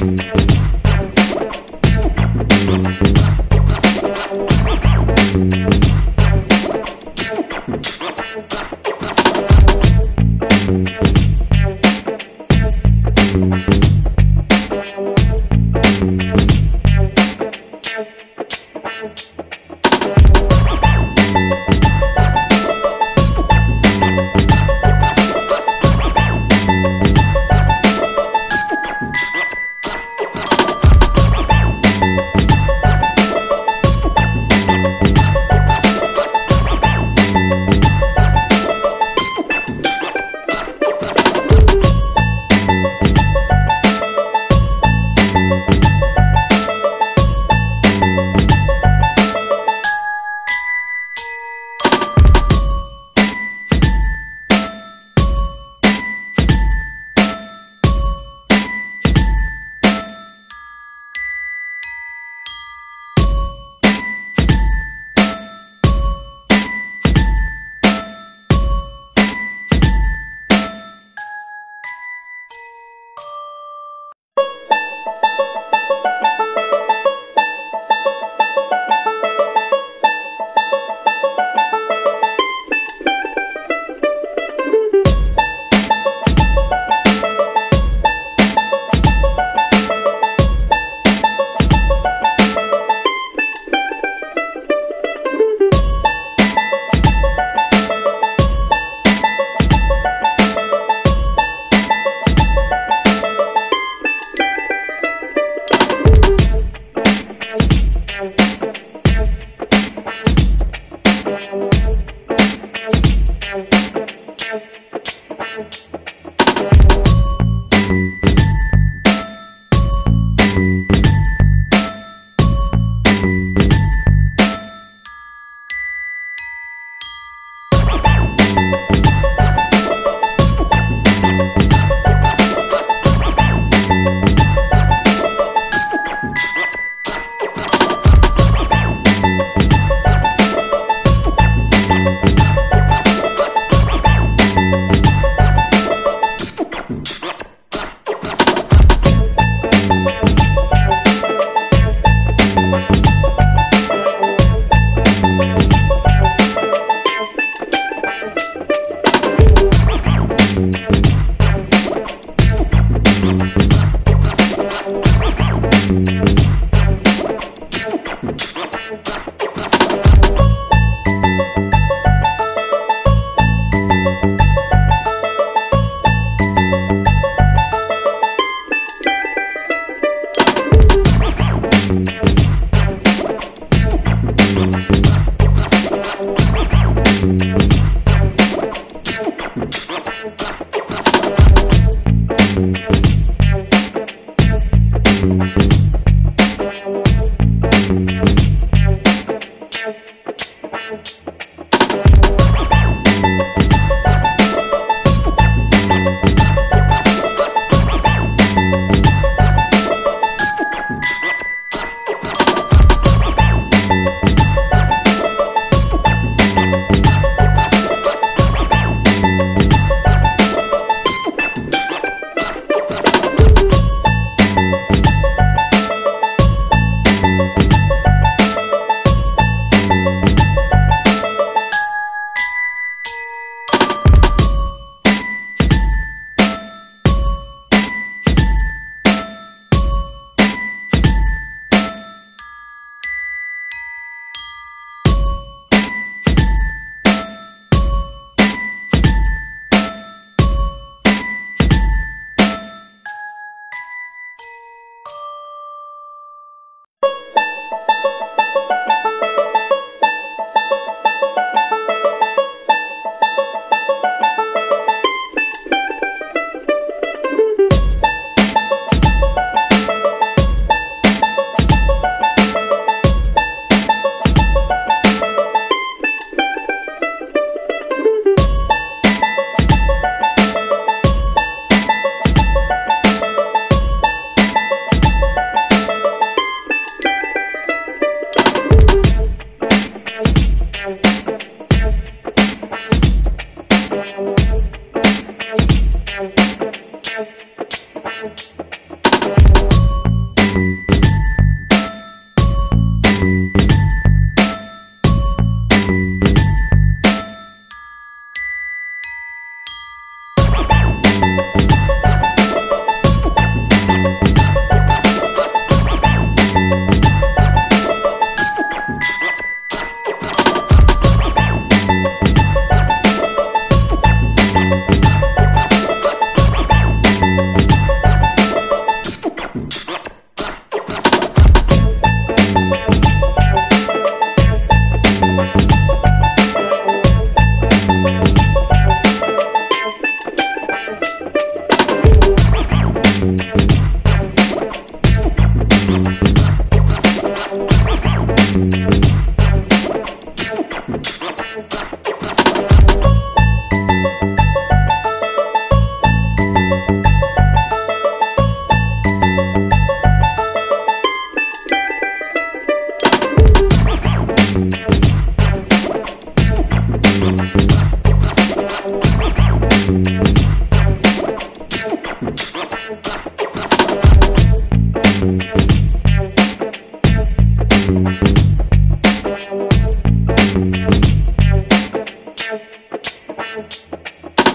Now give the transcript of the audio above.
Música